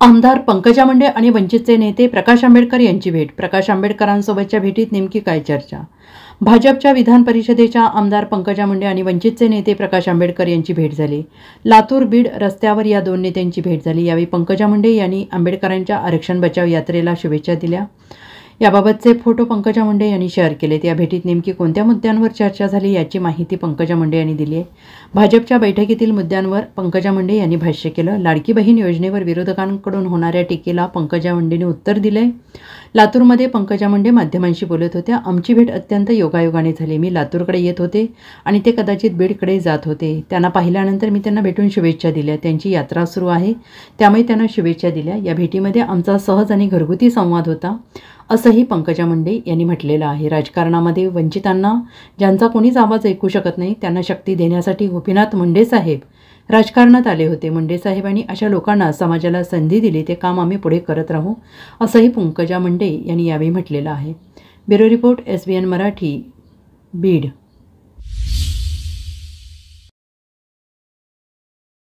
आमदार पंकजा मुंडे आणि वंचितचे नेते प्रकाश आंबेडकर यांची भेट. प्रकाश आंबेडकरांसोबतच्या भेटीत नेमकी काय चर्चा? भाजपच्या विधान परिषदेच्या आमदार पंकजा मुंडे आणि वंचितचे नेते प्रकाश आंबेडकर यांची भेट झाली. लातूर बीड रस्त्यावर या दोन नेत्यांची भेट झाली. यावेळी पंकजा मुंडे यांनी आंबेडकरांच्या आरक्षण बचाव यात्रेला शुभेच्छा दिल्या. याबाबतचे फोटो पंकजा मुंडे यांनी शेअर केलेत या भेटीत नेमकी कोणत्या मुद्द्यांवर चर्चा झाली याची माहिती पंकजा मुंडे यांनी दिली आहे. भाजपच्या बैठकीतील मुद्द्यांवर पंकजा मुंडे यांनी भाष्य केलं. लाडकी बहीण योजनेवर विरोधकांकडून होणाऱ्या टीकेला पंकजा मुंडेंनी उत्तर दिले लातूरमध्ये पंकजा मुंडे माध्यमांशी बोलत होत्या. आमची भेट अत्यंत योगायोगाने झाली. मी लातूरकडे येत होते आणि ते कदाचित बीडकडे जात होते. त्यांना पाहिल्यानंतर मी त्यांना भेटून शुभेच्छा दिल्या. त्यांची यात्रा सुरू आहे. त्यामुळे त्यांना शुभेच्छा दिल्या. या भेटीमध्ये आमचा सहज आणि घरगुती संवाद होता. असंही पंकजा मुंडे यांनी म्हटलेलं आहे. राजकारणामध्ये वंचितांना ज्यांचा कोणीच आवाज ऐकू शकत नाही त्यांना शक्ती देण्यासाठी गोपीनाथ मुंडे साहेब राजकारणात आले होते. मुंडे साहेबांनी अशा लोकांना समाजाला संधी दिली ते काम आम्ही पुढे करत राहू असंही पंकजा मुंडे यांनी यावेळी म्हटलेलं आहे. Bureau report S B N Marathi Beed.